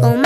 con